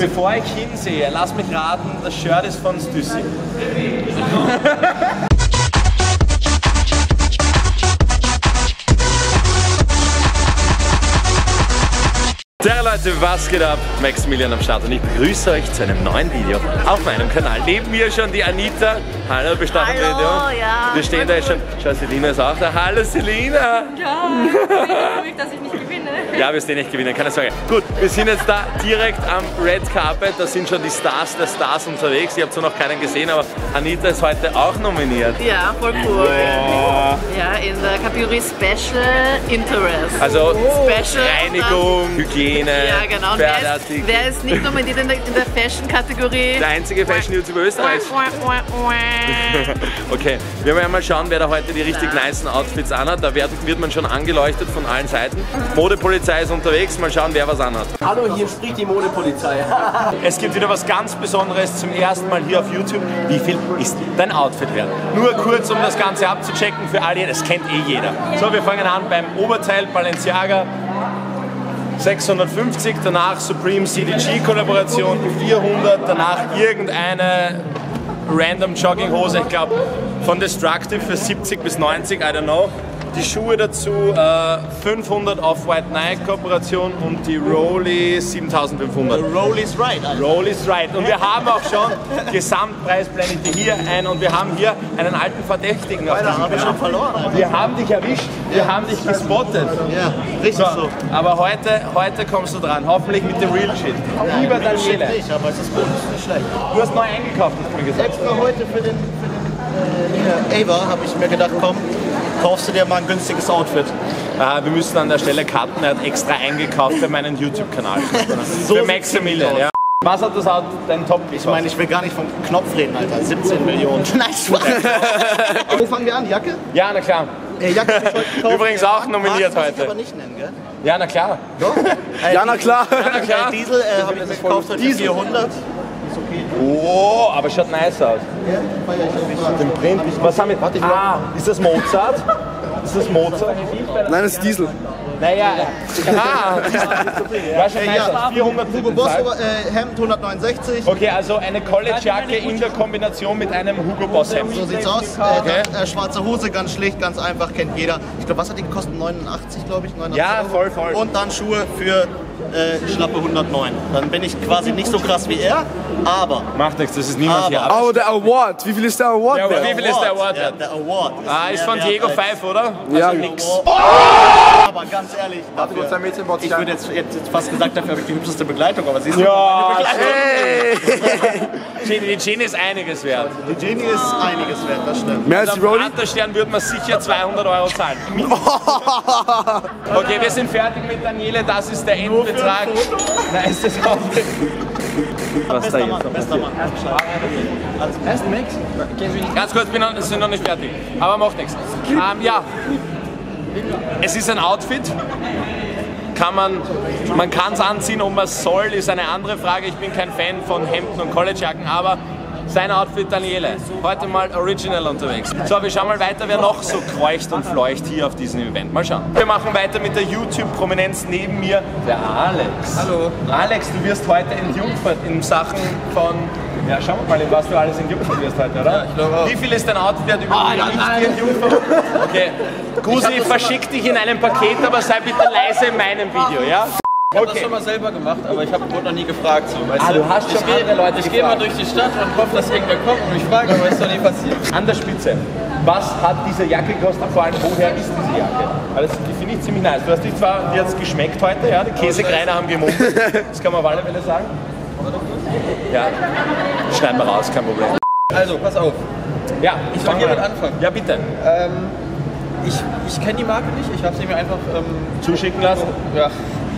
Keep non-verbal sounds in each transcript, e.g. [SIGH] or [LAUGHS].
Bevor ich hinsehe, lass mich raten, das Shirt ist von Stüssi. [LAUGHS] Servus Leute, was geht ab? Maximilian am Start und ich begrüße euch zu einem neuen Video auf meinem Kanal. Neben mir schon die Anita. Hallo, Bestattung Hallo, Video. ja. Wir stehen da jetzt schon. Schau, Selina ist auch da. Hallo Selina. Ja, ich freue mich, dass ich nicht Ja, wir sind nicht gewinnen, keine Sorge. Gut, wir sind jetzt da direkt am Red Carpet. Da sind schon die Stars der Stars unterwegs. Ihr habt zwar noch keinen gesehen, aber Anita ist heute auch nominiert. Ja, voll cool. Boah. Ja, in der Kategorie Special Interest. Also Special. Reinigung, Hygiene, Ja, genau. Wer ist, wer ist nicht nominiert in der, in der Fashion-Kategorie? Der einzige Fashion-YouTuber Österreichs. [LAUGHS] Okay, wir werden mal schauen, wer da heute die richtig nicen Outfits anhat. Da wird, wird man schon angeleuchtet von allen Seiten. Modepolizei ist unterwegs, mal schauen, wer was anhat. Hallo, hier spricht die Modepolizei. [LAUGHS] Es gibt wieder was ganz Besonderes zum ersten Mal hier auf YouTube. Wie viel ist dein Outfit wert? Nur kurz, um das Ganze abzuchecken für alle, das kennt eh jeder. So, wir fangen an beim Oberteil Balenciaga. 650, danach Supreme CDG Kollaboration 400, danach irgendeine random Jogginghose, ich glaube von Destructive für 70 bis 90, I don't know. Die Schuhe dazu äh, 500 Off-White Nike Kooperation und die Rolly 7500. Roll is right. Alter. Roll is right. Und wir haben auch schon, Gesamtpreis blende ich dir hier ein und wir haben hier einen alten Verdächtigen auf Da diesem habe ich schon verloren. Alter. Wir haben dich erwischt, wir haben dich gespottet. Ja, richtig so. So, aber heute, heute kommst du dran, hoffentlich mit dem Real Shit. Lieber Ja, Shit Daniele, nicht, aber es ist gut, es ist nicht schlecht. du hast neu eingekauft, hast du mir gesagt. Extra heute für den, für den äh, Ava habe ich mir gedacht, komm, kaufst du dir mal ein günstiges Outfit. Ah, wir müssen an der Stelle cutten, er hat extra eingekauft für meinen YouTube-Kanal. So für Maximilian, ja. Was hat das Auto, dein Top Ich meine, ich will gar nicht vom Knopf reden, Alter. 17 Millionen. [LAUGHS] Nein, Spaß. [LAUGHS] Wo fangen wir an? Jacke? Ja, na klar. Äh, Jacke ich heute gekauft. Übrigens auch nominiert Marken heute. Aber nicht nennen, gell? Ja, na klar. Ja, na klar. na klar. Diesel äh, habe ich mir gekauft heute für 400. Oh, aber schaut nice aus. Den Print. Was haben wir? Ah, ist das Mozart? Ist das Mozart? Nein, das ist Diesel. Naja, ah, ja, schon nice Ja, aus. 400 Hugo Boss äh, Hemd 169. Okay, also eine College-Jacke in der Kombination mit einem Hugo Boss Hemd. So sieht's aus. Äh, Okay. äh, schwarze Hose, ganz schlicht, ganz einfach, kennt jeder. Ich glaube, was hat die gekostet? 89, glaube ich. 89 Ja, Euro. voll, voll. Und dann Schuhe für äh, schlappe 109. Dann bin ich quasi nicht so krass wie er, aber. Macht nichts, das ist niemand hier. Aber- Oh, der Award. Wie viel ist der Award? Der? Wie viel ist der Award Ja, der Award. Ah, ist von Diego als- Pfeif, oder? Ja. Also nix. Aber ganz ehrlich, dafür, sein Mädchenbot ich würde jetzt, jetzt fast gesagt, dafür habe ich die hübscheste Begleitung, aber siehst du, Ja, meine Begleitung, Jenny, [LAUGHS] die Jenny ist einiges wert. die Genie ist einiges wert, das stimmt. Mehr als Am die Rolli? Stern würde man sicher 200 Euro zahlen. [LAUGHS] Okay, wir sind fertig mit Daniele, das ist der Endbetrag. Nein, ist das auch Was da Bester jetzt Mann, bester Mann. Ganz kurz, bin noch, sind noch nicht fertig. Aber macht nichts. Ähm, ja, es ist ein Outfit. Kann man, man kann es anziehen, ob man es soll, ist eine andere Frage. Ich bin kein Fan von Hemden und Collegejacken, aber sein Outfit Daniele. Heute mal original unterwegs. So, wir schauen mal weiter, wer noch so kreucht und fleucht hier auf diesem Event. Mal schauen. Wir machen weiter mit der YouTube-Prominenz neben mir, der Alex. Hallo. Alex, du wirst heute entjungfert in Sachen von. Ja, schauen wir mal, in was du alles entjungfert wirst heute, oder? Ja, ich glaube auch. Wie viel ist dein Outfit über ah, nicht entjungfert? Okay. Gusi, verschick dich in einem Paket, aber sei bitte leise in meinem Video, ja? Ich habe das Okay. schon mal selber gemacht, aber ich habe noch nie gefragt. So, weißt Ah, du hast schon ich geh- andere Leute Ich gehe mal durch die Stadt und hoffe, dass irgendwer kommt und mich fragt, aber ist doch nie passiert. An der Spitze. Was hat diese Jacke gekostet? Vor allem, woher ist diese Jacke? Weil das die finde ich ziemlich nice. Du hast dich zwar, dir hat es geschmeckt heute, ja, die Käsekreiner haben gemundet. Das kann man auf alle Fälle sagen. Ja, schneiden wir raus, kein Problem. Also, pass auf. Ja, Ich soll fang hiermit an. anfangen. Ja, bitte. Ähm, ich ich kenne die Marke nicht, ich habe sie mir einfach. Ähm, Zuschicken lassen. ja,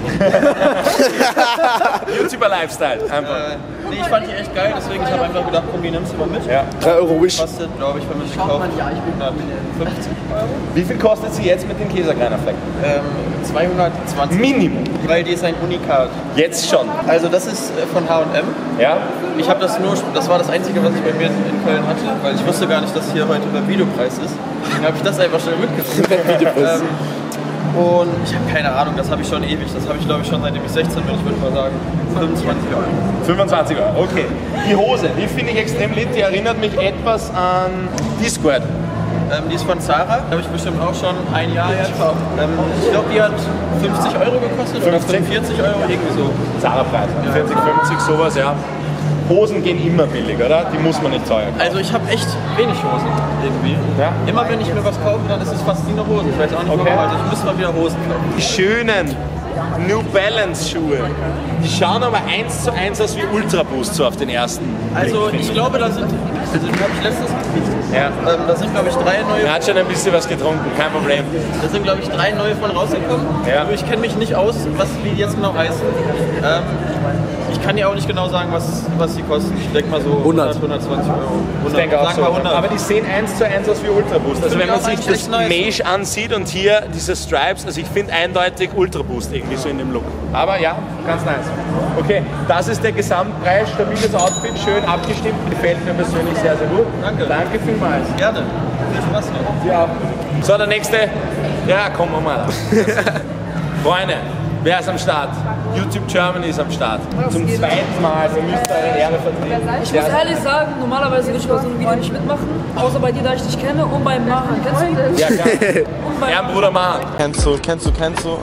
[LAUGHS] YouTuber Lifestyle. Einfach. äh, nee, ich fand die echt geil, deswegen ich habe einfach gedacht, komm, die nimmst du mal mit. Ja. 3 Euro Wish. Kostet, glaube ich, wenn man sie kauft, 150 Euro. Wie viel kostet sie jetzt mit den Käsekreinerflecken? Ähm, 220. Minimum. Weil die ist ein Unikat. Jetzt schon. Also das ist äh, von H&M. Ja? Ich habe das nur, das war das Einzige, was ich bei mir in, Köln hatte, weil ich wusste gar nicht, dass hier heute der Videopreis ist. Deswegen habe ich das einfach schnell mitgebracht. [LAUGHS] ähm, Und ich habe keine Ahnung, das habe ich schon ewig. Das habe ich glaube ich schon seitdem ich 16 bin. Ich würde mal sagen 25 Jahre. 25 Euro, okay. Die Hose, die finde ich extrem lit, die erinnert mich etwas an Discord. Ähm, die ist von Zara, habe ich bestimmt auch schon ein Jahr jetzt. Ähm, ich glaube, die hat 50 Euro gekostet oder 50? 45 Euro, irgendwie so. Zara-Preis, 40, 50, sowas, ja. Hosen gehen immer billig, oder? Die muss man nicht teuer kaufen. Also ich habe echt wenig Hosen irgendwie. Ja? Immer wenn ich mir was kaufe, dann ist es fast wie eine Hose. Ich weiß auch nicht Okay. warum, also ich müsste mal wieder Hosen kaufen. Die schönen New Balance Schuhe, die schauen aber eins zu eins aus wie Ultra Boost, so auf den ersten. Also Blick, ich glaube, da sind, also die habe ich letztens Ja. ähm, da sind glaube ich drei neue, Er hat schon ein bisschen was getrunken, kein Problem. da sind glaube ich drei neue von rausgekommen. Ja. Also ich kenne mich nicht aus, was die jetzt genau heißen. Ähm, ich kann dir auch nicht genau sagen, was, was die kosten. Ich denke mal so 100, 120 Euro. 100, Ich denke auch so. 100. Aber die sehen eins zu eins aus wie Ultra Boost. Also wenn man sich das. Mesh ansieht und hier diese Stripes, also ich finde eindeutig Ultra Boost irgendwie so in dem Look. Aber ja, ganz nice. Okay, das ist der Gesamtpreis, stabiles Outfit, schön abgestimmt, gefällt mir persönlich sehr, sehr gut. Danke. Danke vielmals. Gerne. Viel Spaß noch. Ja. So, der nächste. Ja, komm mal. [LAUGHS] Freunde, wer ist am Start? YouTube Germany ist am Start. Zum zweiten Mal. Wir müssen eure Ehre vertreten. Ich muss ehrlich sagen, normalerweise würde ich bei so einem Video nicht mitmachen, außer bei dir, da ich dich kenne und beim Mahan. Kennst du ihn? Ja, klar. [LAUGHS] Ehrenbruder Mann. Kennst du, kennst du, kennst du?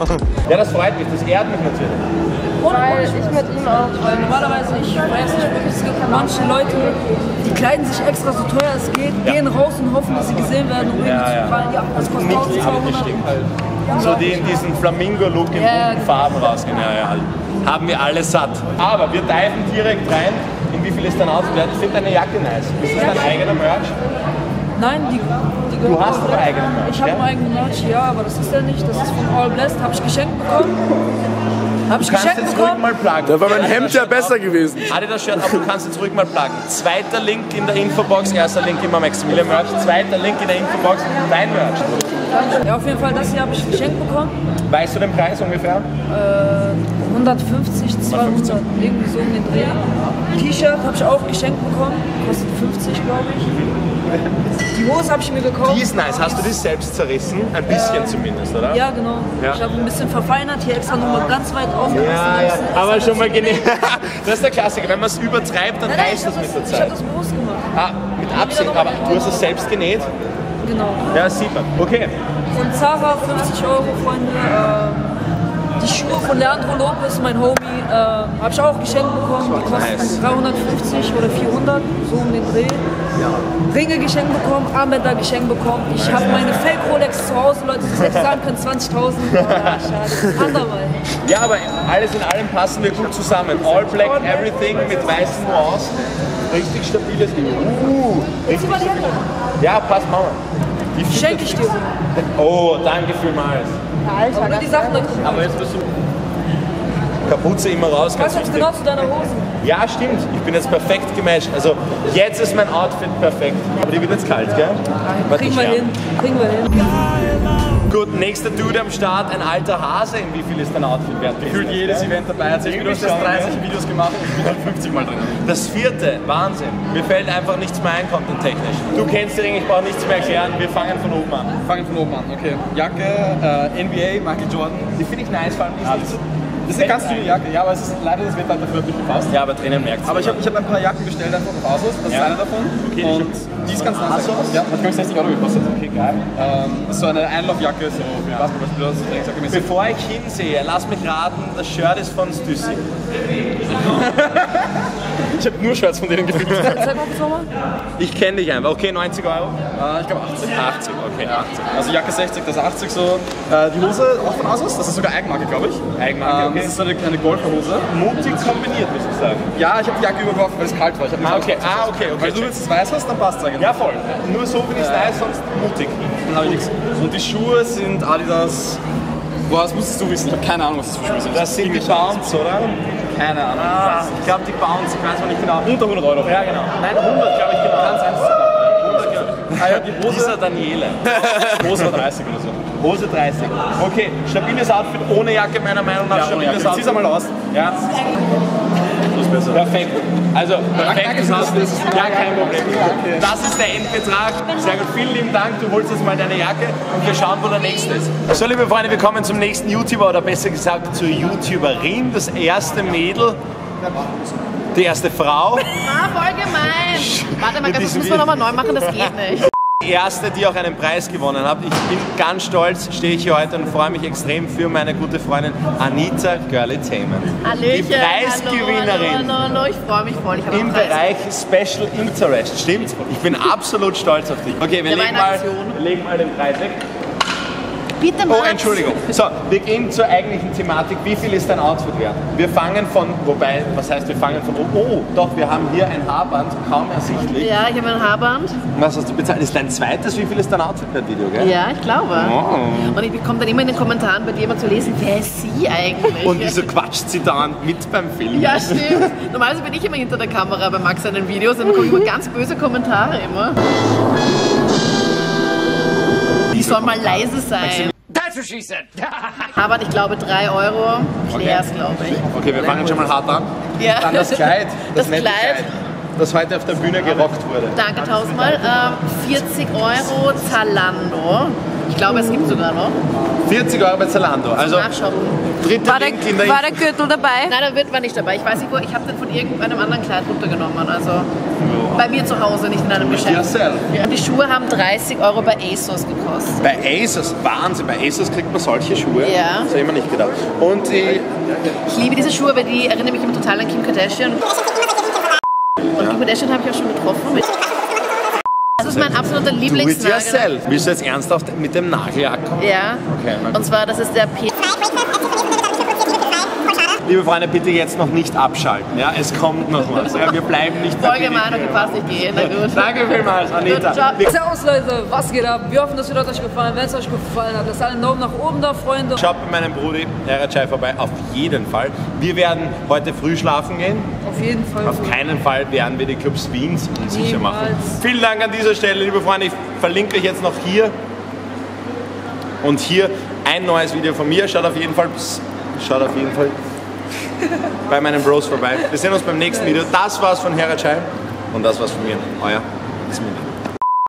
Ja, das freut mich. Das ehrt mich natürlich. und, weil ich mit ihm auch. Weil normalerweise, ich weiß nicht wirklich, es gibt manche Leute, die kleiden sich extra so teuer es geht, gehen raus und hoffen, dass sie gesehen werden, um irgendwie Ja, ja. zu prallen. Ja, das kostet Nicht 1200. So die in diesen Flamingo-Look in Ja, ja, bunten genau. Farben rausgehen. Ja, ja. Haben wir alle satt. Aber wir diven direkt rein. In wie viel ist dein Outfit? Ich finde deine Jacke nice. Ist das dein eigener Merch? Nein, die, die Du hast deinen eigenen Merch, Ich habe ja? meinen eigenen Merch, ja, aber das ist ja nicht. Das ist von All Blessed, habe ich geschenkt bekommen. Habe ich Du kannst geschenkt jetzt ruhig bekommen. mal pluggen. Da war mein Hemd ja besser ab. gewesen. Adidas Shirt, aber du kannst jetzt ruhig mal pluggen. Zweiter Link in der Infobox, erster Link immer Maximilian Merch, zweiter Link in der Infobox, dein Merch. Ja, auf jeden Fall, das hier habe ich geschenkt bekommen. Weißt du den Preis ungefähr? 150, 200, irgendwie so um den Dreh. T-Shirt habe ich auch geschenkt bekommen, kostet 50, glaube ich. Die Hose habe ich mir gekauft. Die ist nice. Hast du die selbst zerrissen? Ein bisschen zumindest, oder? Ja, genau. Ja. Ich habe ein bisschen verfeinert, hier extra nochmal ganz weit aufgerissen. Ja, ja, aber schon mal genehmigt. [LAUGHS] Das ist der Klassiker. Wenn man es übertreibt, dann Nein, nein, reißt ich das habe mit der das, ich hab Zeit. das bewusst gemacht. Ah, mit Absicht, aber du hast es selbst genäht? Genau. Ja, das sieht man. Okay. Von Zara 50 Euro, Freunde. Ähm, die Schuhe von Leandro Lopez, mein Homie, äh, habe ich auch geschenkt bekommen. Die kosten Nice. 350 oder 400, so um den Dreh. Ringe geschenkt bekommen, Armbänder geschenkt bekommen. Ich habe meine Fake Rolex zu Hause, Leute, die hätte sagen können 20.000. Oh, [LAUGHS] ja, schade. Andermal. Ja, aber alles in allem passen wir gut zusammen. All black, everything mit weißen Nuancen. Richtig stabiles Ding. Uh, die Hände. Ja, passt, Mama. Wie viel Schenke ich dir. Oh, danke vielmals. Nur die Sachen. Aber jetzt bist du Kapuze immer raus, ganz Passt genau zu deiner Hose. Ja, stimmt. Ich bin jetzt perfekt gematcht. Also jetzt ist mein Outfit perfekt. Aber die wird jetzt kalt, gell? Kriegen wir hin. Kriegen wir hin. Gut, nächster Dude am Start, ein alter Hase. In wie viel ist dein Outfit wert? gefühlt jedes Event dabei. Ich bin, du hast jetzt 30 Videos gemacht und ich bin schon 50 Mal drin. Das vierte, Wahnsinn. Mir fällt einfach nichts mehr ein, content-technisch. Du kennst den Ring, ich brauche nichts mehr erklären. Wir fangen von oben an. Fangen von oben an, okay. Jacke, äh, NBA, Michael Jordan. Die finde ich nice, vor allem ist Das ist eine ganz dünne Jacke, ja, aber es ist leider das Wetter dafür nicht gepasst. Ja, aber drinnen merkt Aber ich habe hab ein paar Jacken bestellt einfach auf Asus, das Ja. ist eine davon. Okay, ich und die ist ganz nice. Ja, hat glaube ich 60 Euro gekostet. Okay, geil. Ähm, ist so eine Einlaufjacke, so für Basketballspieler, so. Bevor ich hinsehe, lass mich raten, das Shirt ist von Stüssi. [LAUGHS] Ich habe nur Shirts von denen gefühlt. Zeig mal nochmal. Ich kenne dich einfach. Okay, 90 Euro? äh, ich glaube 80. 80, okay. 80. Also Jacke 60, das ist 80 so. Äh, die Hose auch von Asus, das ist sogar Eigenmarke, glaube ich. Eigenmarke, Ähm, okay. Das ist so eine, eine Golferhose. Mutig kombiniert, muss ich sagen. Ja, ich habe die Jacke übergeworfen, weil es kalt war. Ich hab Ah, okay. Ah, okay, okay. Weil du jetzt es weiß hast, dann passt es eigentlich. Ja, voll. Nur so bin ich nice, sonst mutig. Dann habe ich nichts. Und die Schuhe sind Adidas. Boah, das musstest du wissen. Ich habe keine Ahnung, was das für Schuhe sind. Das sind die Bounce, oder? Keine Ahnung. Ah, ich glaube die Bounce, ich weiß noch nicht genau. Unter 100 Euro. Ja, genau. Nein, 100 glaube ich genau. Ganz eins. 100, glaube ich. Ah ja, die Hose, Dieser Daniele. [LAUGHS] Hose war 30 oder so. Hose 30. Okay, stabiles Outfit ohne Jacke meiner Meinung nach. Ja, stabiles Jacke. Zieh's einmal aus. Ja. Besser. Perfekt. Also, perfektes Haus. Ja, kein Problem. Das ist der Endbetrag. Sehr gut. Vielen lieben Dank. Du holst jetzt mal deine Jacke und wir schauen, wo der nächste ist. So, liebe Freunde, wir kommen zum nächsten YouTuber oder besser gesagt zur YouTuberin. Das erste Mädel, die erste Frau. Ah, voll gemein. Warte mal, das müssen wir nochmal neu machen, das geht nicht. Die erste, die auch einen Preis gewonnen hat. Ich bin ganz stolz, stehe ich hier heute und freue mich extrem für meine gute Freundin Anita Görlitz-Heyman. Hallöchen. Die Preisgewinnerin Hallo, hallo, hallo, ich freue mich voll. Ich habe im einen Preis. Bereich Special Interest. Stimmt? Ich bin absolut stolz auf dich. Okay, wir Der war legen in mal, Aktion. wir legen mal den Preis weg. Bitte, Oh, Max. Entschuldigung. So, wir gehen zur eigentlichen Thematik. Wie viel ist dein Outfit wert? Wir fangen von, wobei, was heißt wir fangen von, oh, oh doch, wir haben hier ein Haarband, kaum ersichtlich. Ja, ich habe ein Haarband. Was hast du bezahlt? Ist dein zweites? Wie viel ist dein Outfit per Video, gell? Ja, ich glaube. Oh. Und ich bekomme dann immer in den Kommentaren bei dir immer zu lesen, wer ist sie eigentlich? Und wieso quatscht sie da mit beim Film? Ja, stimmt. Normalerweise bin ich immer hinter der Kamera bei Max seinen Videos und dann bekomme ich immer ganz böse Kommentare immer. Soll mal leise sein. Habert, [LAUGHS] ich glaube 3 Euro. Klär's, glaube ich. Okay, wir fangen schon mal hart an. Ja. Dann das Kleid, das, Das nette Kleid. Kleid, das heute auf der Bühne gerockt wurde. Danke tausendmal. Ähm, 40 Euro Zalando. Ich glaube, es gibt sogar noch. 40 Euro bei Zalando. Also Nachshoppen. dritter War der, Link in der war der Gürtel dabei? Nein, der wird war nicht dabei. Ich weiß nicht wo. Ich habe den von irgendeinem anderen Kleid runtergenommen. Also bei mir zu Hause, nicht in einem Geschäft. yourself. Ja. Die Schuhe haben 30 Euro bei ASOS gekostet. Bei ASOS, Wahnsinn, bei ASOS kriegt man solche Schuhe. Ja. Das habe ich mir nicht gedacht. Und die, Ich liebe diese Schuhe, weil die erinnern mich immer total an Kim Kardashian. Und Kim Kardashian habe ich auch schon getroffen. Mein absoluter do it Lieblingsnagel. yourself. Willst du jetzt ernsthaft mit dem Nagellack kommen? Ja. Okay. Und zwar, das ist der P. Liebe Freunde, bitte jetzt noch nicht abschalten. Ja? Es kommt noch was. Ja? Wir bleiben nicht Voll gemein, okay, passt, ich gehe. Na gut. Danke vielmals, Anita. Servus Leute, was geht ab? Wir hoffen, das Video hat euch gefallen. Wenn es euch gefallen hat, lasst einen Daumen nach oben da, Freunde. Schaut bei meinem Brudi Herachai vorbei, auf jeden Fall. Wir werden heute früh schlafen gehen. Auf jeden Fall. Auf keinen Fall werden wir die Clubs Wiens unsicher machen. Vielen Dank an dieser Stelle, liebe Freunde. Ich verlinke euch jetzt noch hier und hier ein neues Video von mir. Schaut auf jeden Fall, schaut auf jeden Fall [LAUGHS] bei meinen Bros vorbei. Wir sehen uns beim nächsten Video. Das war's von Herachai und das war's von mir. Euer Ismail.